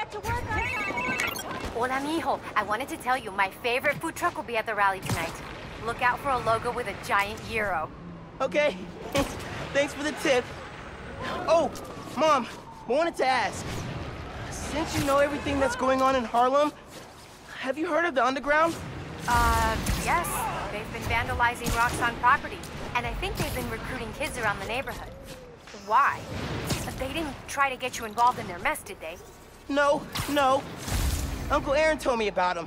get to work on time. Hola, mijo. I wanted to tell you, my favorite food truck will be at the rally tonight. Look out for a logo with a giant gyro. Okay. Thanks for the tip. Oh, Mom, I wanted to ask. Since you know everything that's going on in Harlem, have you heard of the Underground? Uh, yes. They've been vandalizing Roxxon property, and I think they've been recruiting kids around the neighborhood. Why? They didn't try to get you involved in their mess, did they? No, no. Uncle Aaron told me about him.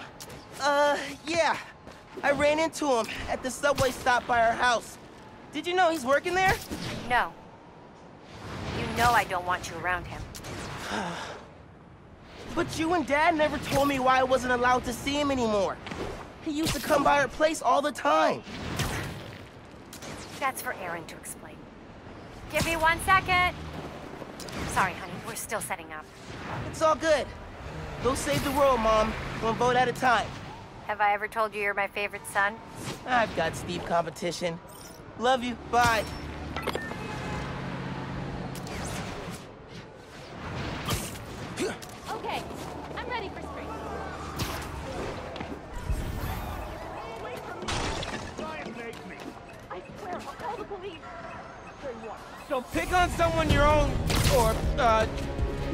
Uh, yeah. I ran into him at the subway stop by our house. Did you know he's working there? No. You know I don't want you around him. But you and Dad never told me why I wasn't allowed to see him anymore. He used to come by our place all the time. That's for Aaron to explain. Give me one second. Sorry, honey. We're still setting up. It's all good. Go save the world, Mom. One vote at a time. Have I ever told you you're my favorite son? I've got steep competition. Love you. Bye. Or, uh,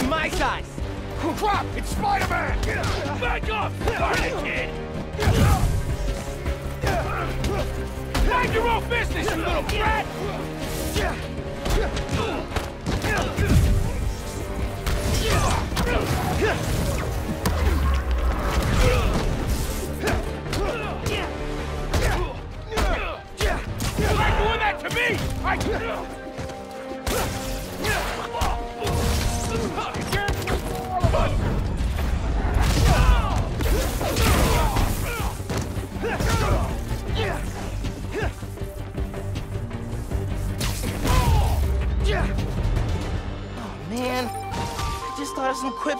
my size. Drop! It's Spider-Man! Back off! Spider kid! Mind your own business, you little brat! Try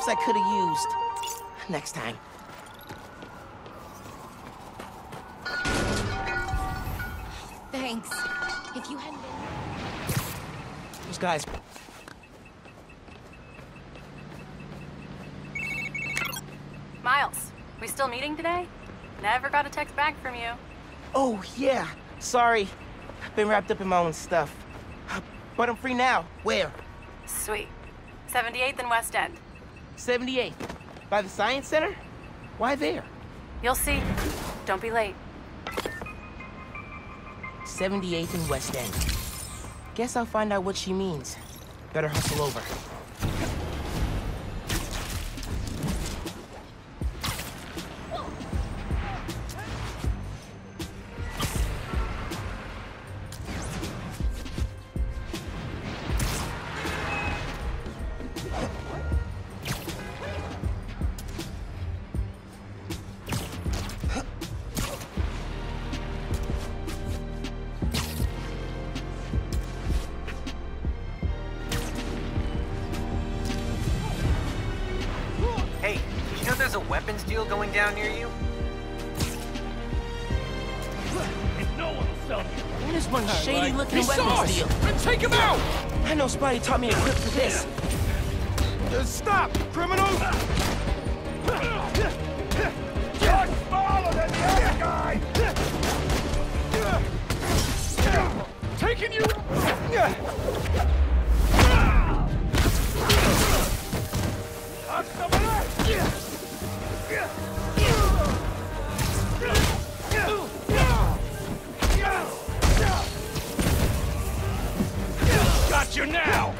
I could have used. Next time. Thanks. If you hadn't been... Those guys. Miles, we still meeting today? Never got a text back from you. Oh, yeah. Sorry. I've been wrapped up in my own stuff. But I'm free now. Where? Sweet. 78th and West End. 78. By the Science Center? Why there? You'll see. Don't be late. 78th and West End. Guess I'll find out what she means. Better hustle over. One shady looking saw weapons deal? And take him out! I know Spidey taught me a grip for this. Uh, stop, criminal! Smaller than the other guy! Taking you... you now!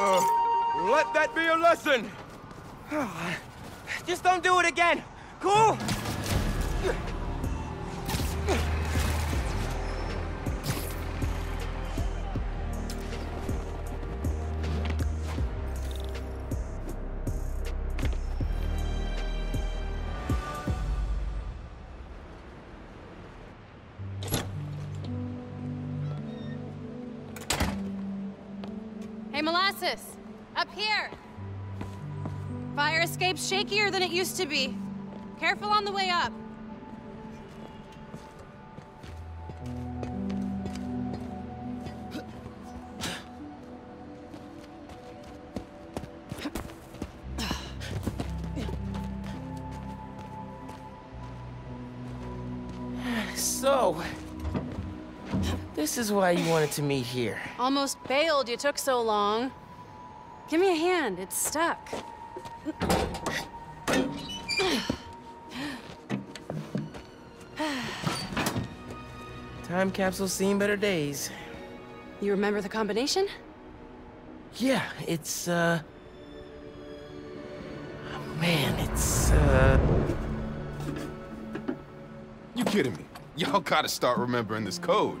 Uh, let that be a lesson! Just don't do it again. Cool? Molasses! Up here! Fire escape's shakier than it used to be. Careful on the way up. Is why you wanted to meet here. Almost bailed you took so long. Give me a hand, it's stuck. Time capsule's seen better days. You remember the combination? Yeah, it's, uh... Man, it's, uh... You kidding me? Y'all gotta start remembering this code.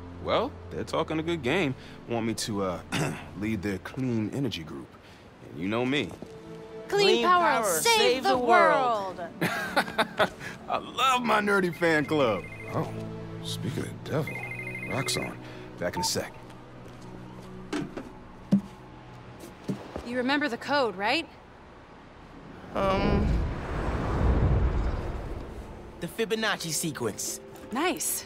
Well, they're talking a good game. Want me to, uh, lead their clean energy group. And you know me. Clean, Clean power, power, save, the, world. I love my nerdy fan club. Oh, speaking of the devil, Roxxon. Back in a sec. You remember the code, right? Um... The Fibonacci sequence. Nice.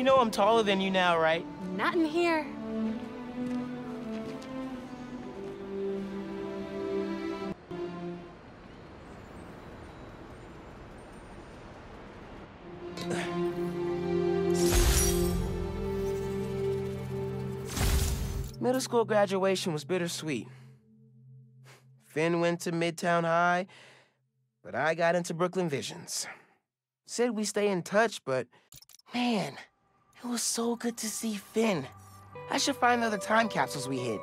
You know I'm taller than you now, right? Not in here. Middle school graduation was bittersweet. Phin went to Midtown High, but I got into Brooklyn Visions. Said we stay in touch, but man, it was so good to see Phin. I should find the other time capsules we hid,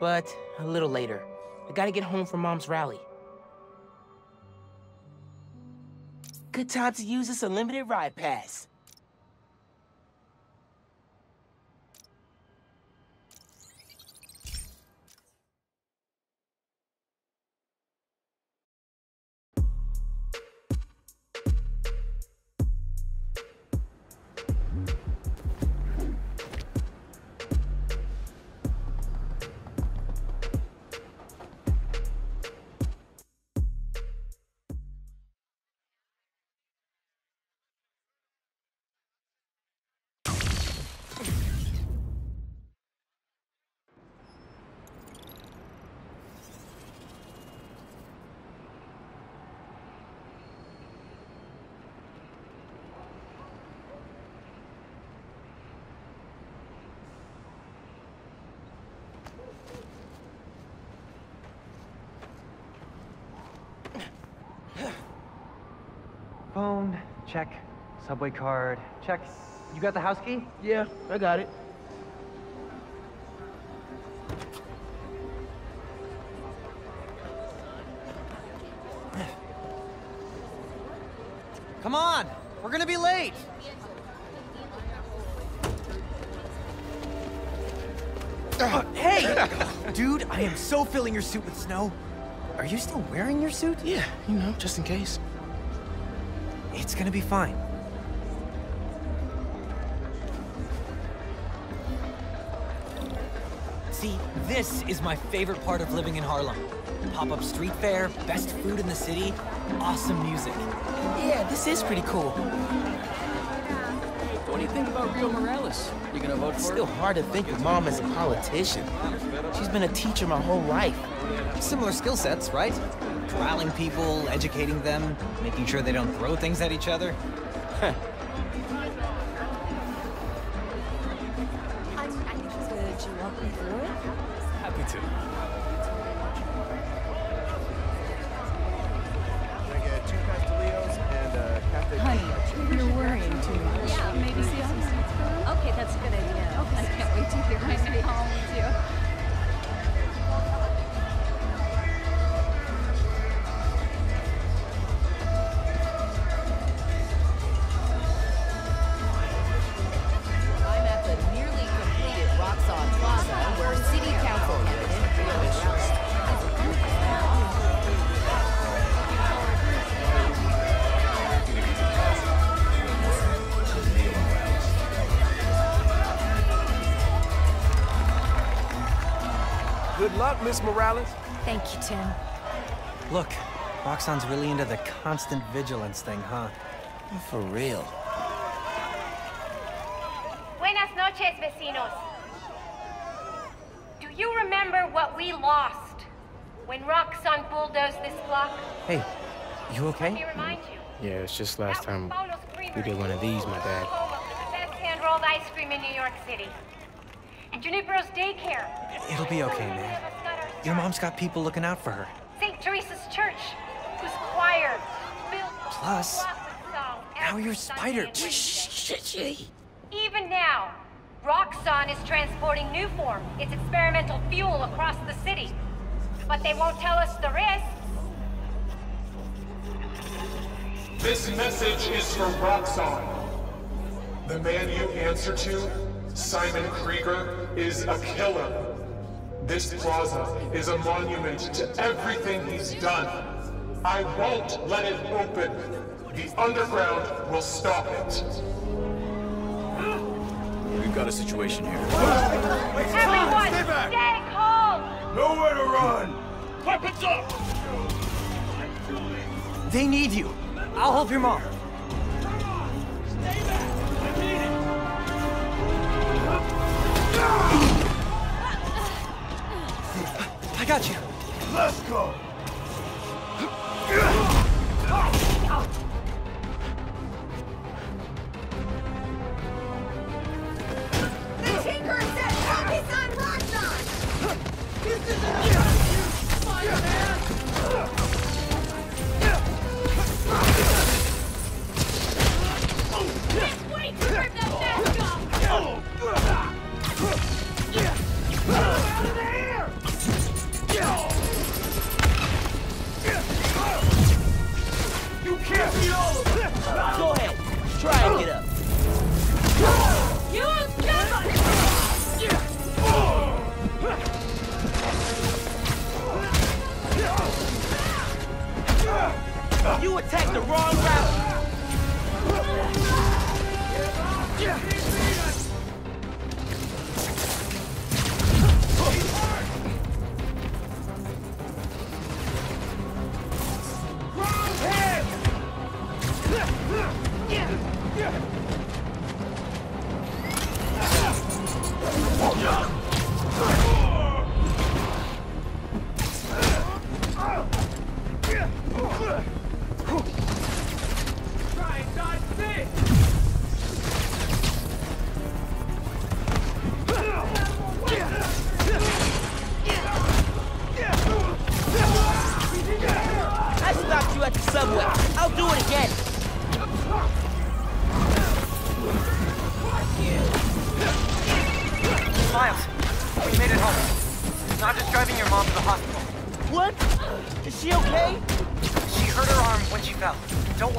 but a little later. I gotta get home for Mom's rally. Good time to use this unlimited ride pass. Phone, check. Subway card, check. You got the house key? Yeah, I got it. Come on! We're gonna be late! Uh, hey! Dude, I am so filling your suit with snow. Are you still wearing your suit? Yeah, you know, just in case. It's gonna be fine. See, this is my favorite part of living in Harlem. Pop-up street fair, best food in the city, awesome music. Yeah, this is pretty cool. What do you think about Rio Morales? You gonna vote It's for still hard to think of mom as a politician. She's been a teacher my whole life. Similar skill sets, right? Corralling people, educating them, making sure they don't throw things at each other. luck, Miss Morales. Thank you, Tim. Look, Roxxon's really into the constant vigilance thing, huh? For real. Buenas noches, vecinos. Do you remember what we lost when Roxxon bulldozed this block? Hey, you Let me okay? remind you. Yeah, it's just last time we did one of these, my dad. Home of the best hand-rolled ice cream in New York City. And Junipero's daycare. It'll be okay, man. Your mom's got people looking out for her. St. Teresa's Church, whose choir filled Plus, the block with song now you're Spider. and Even now, Roxxon is transporting Nuform, its experimental fuel, across the city. But they won't tell us the risks. This message is from Roxxon. The man you answer to, Simon Krieger, is a killer. This plaza is a monument to everything he's done. I won't let it open. The underground will stop it. We've got a situation here. Everyone, stay back. stay calm! Nowhere to run! Weapons up! They need you. I'll help your mom. I got you. Let's go! The wrong route.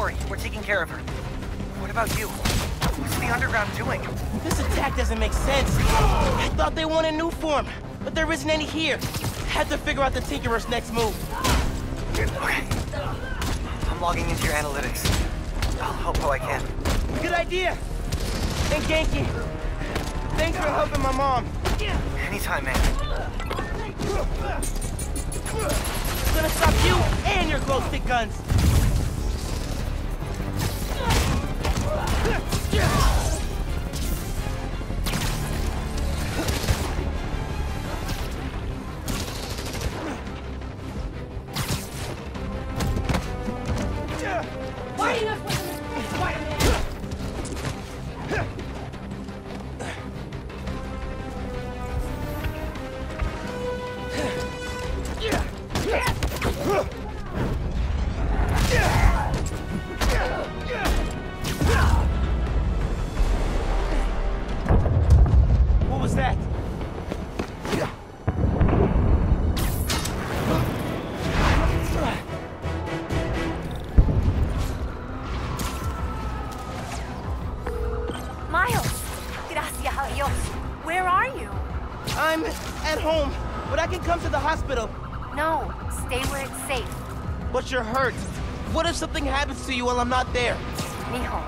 Worry, we're taking care of her. What about you? What's the underground doing? This attack doesn't make sense. I thought they wanted Nuform, but there isn't any here. Had to figure out the Tinkerer's next move. Okay. I'm logging into your analytics. I'll help how I can. Good idea. And Ganke, thanks for helping my mom. Anytime, man. Gonna stop you and your glow stick guns. Fighting something happens to you while I'm not there? Mijo,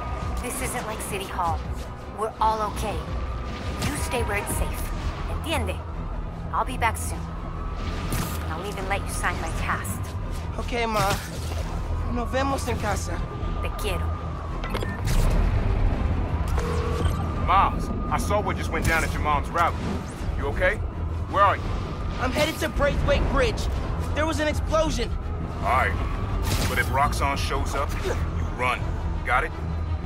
this isn't like City Hall. We're all okay. You stay where it's safe. Entiende? I'll be back soon. I'll even let you sign my cast. Okay, Ma. Nos vemos en casa. Te quiero. Miles, I saw what just went down at your mom's rally. You okay? Where are you? I'm headed to Braithwaite Bridge. There was an explosion. Alright. But if Roxxon shows up, you run. Got it?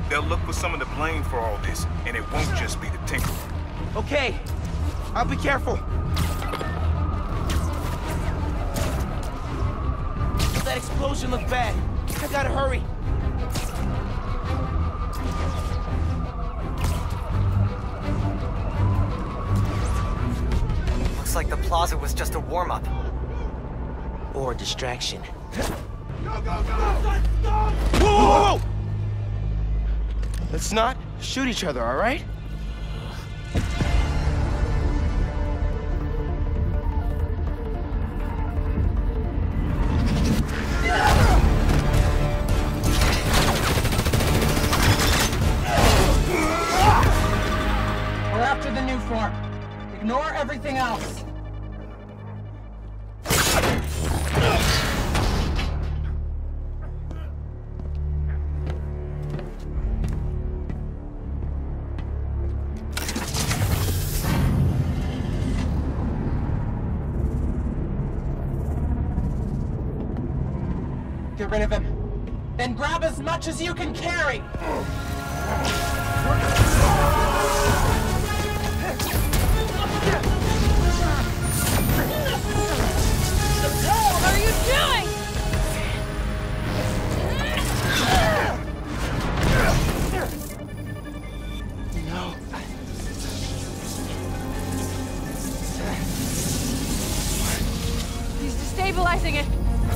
They'll look for some of the blame for all this, and it won't just be the Tinkerer. Okay. I'll be careful. That explosion looked bad. I gotta hurry. Looks like the plaza was just a warm-up. Or a distraction. Whoa, whoa, whoa! Let's not shoot each other, all right? We're after the Nuform. Ignore everything else.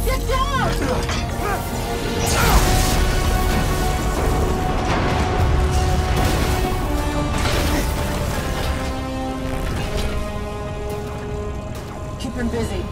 Get down! Keep him busy.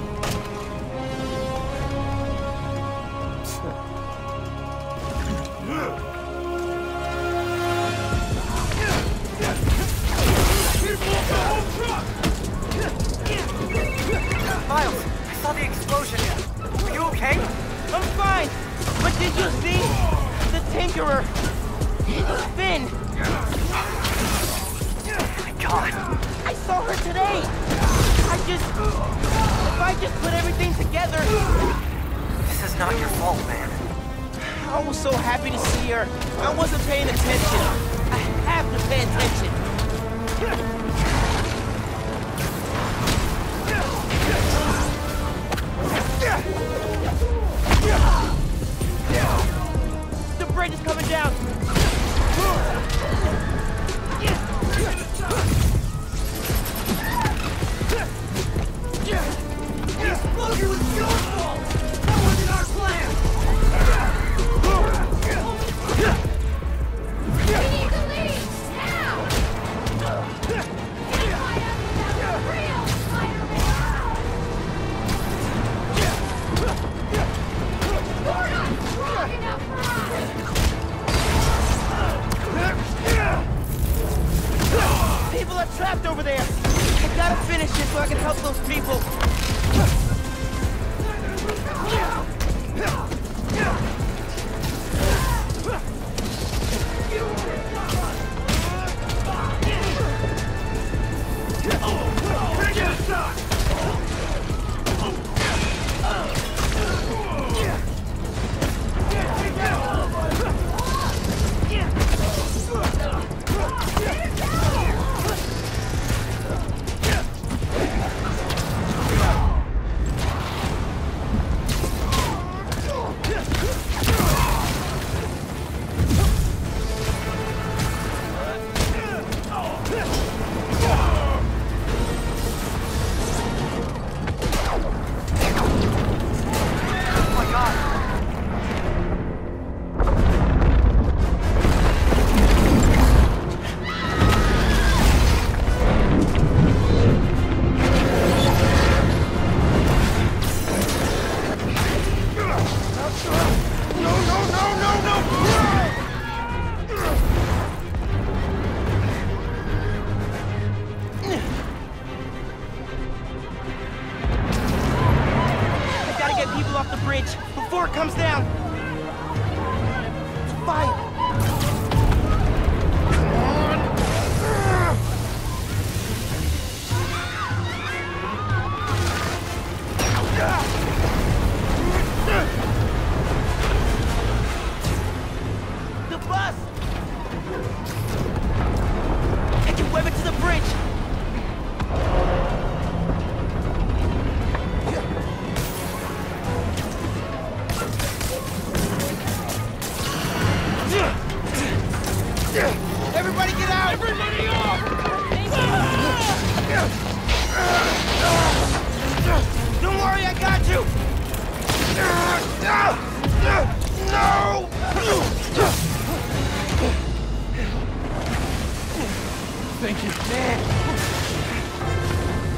Thank you.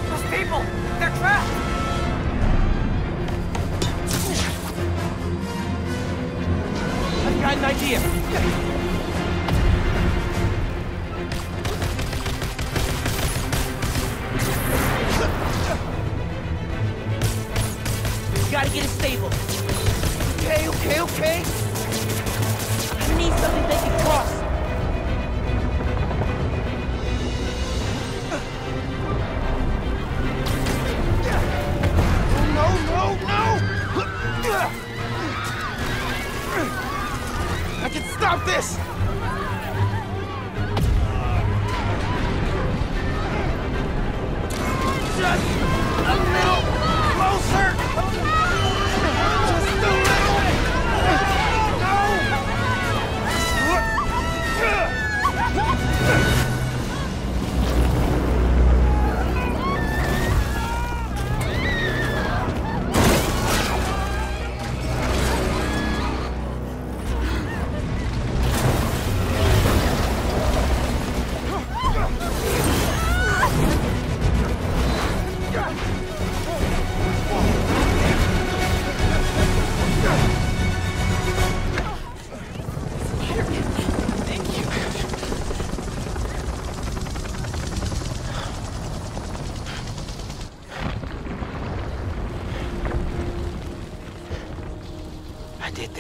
Those people! They're trapped! I've got an idea. Gotta get it stable. Okay, okay, okay.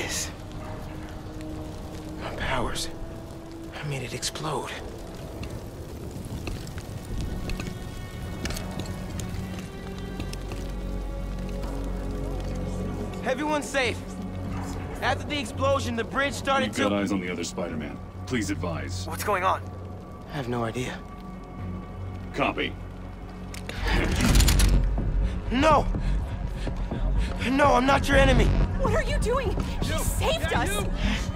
This. My powers. I made it explode. Everyone's safe. After the explosion, the bridge started We've to... got eyes on the other Spider-Man. Please advise. What's going on? I have no idea. Copy. No! No, I'm not your enemy! What are you doing? He saved us!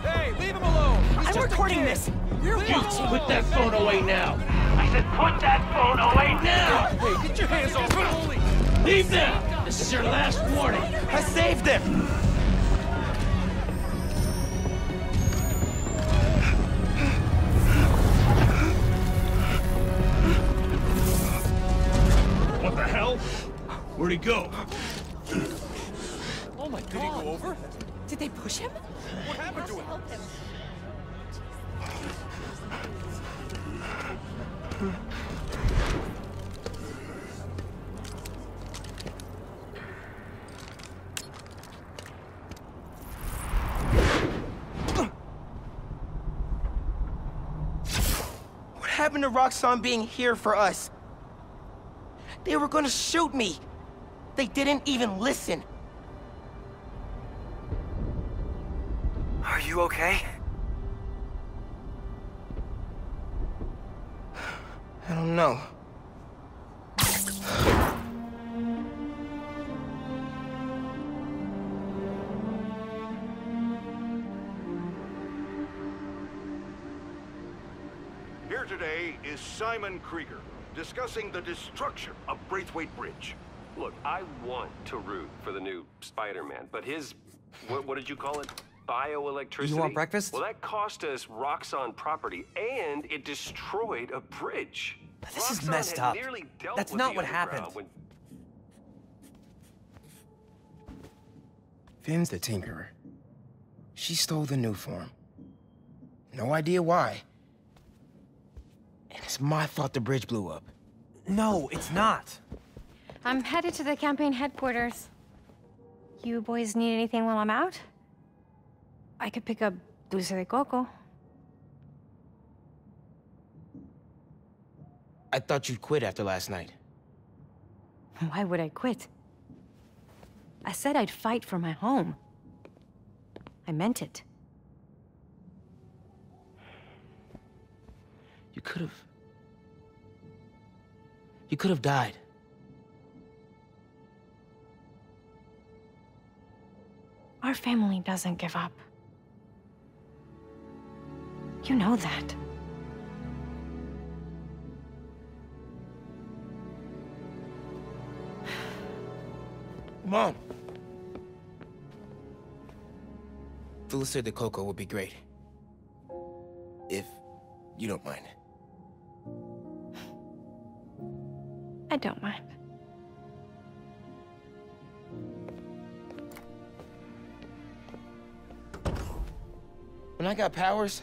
Hey, leave him alone! I'm recording this! We're watching! Put that phone away now! I said put that phone away now! Hey, get your hands off her! Leave now! This is your last warning! I saved them! What the hell? Where'd he go? Oh my god! Did he go over? Did they push him? What happened to him? Help him? What happened to Roxxon being here for us? They were gonna shoot me! They didn't even listen! You okay? I don't know. Here today is Simon Krieger, discussing the destruction of Braithwaite Bridge. Look, I want to root for the new Spider-Man, but his, what, what did you call it? Bioelectricity? You want breakfast? Well, that cost us Roxxon property, and it destroyed a bridge. This is messed up. That's not what happened. when- Phin's the Tinkerer. She stole the Nuform. No idea why. And it's my fault the bridge blew up. No, it's not. I'm headed to the campaign headquarters. You boys need anything while I'm out? I could pick up dulce de coco. I thought you'd quit after last night. Why would I quit? I said I'd fight for my home. I meant it. You could have... You could have died. Our family doesn't give up. You know that. Mom! Felicity de Coco would be great. If you don't mind. I don't mind. When I got powers,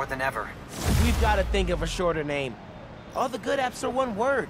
more than ever. We've got to think of a shorter name. All the good apps are one word.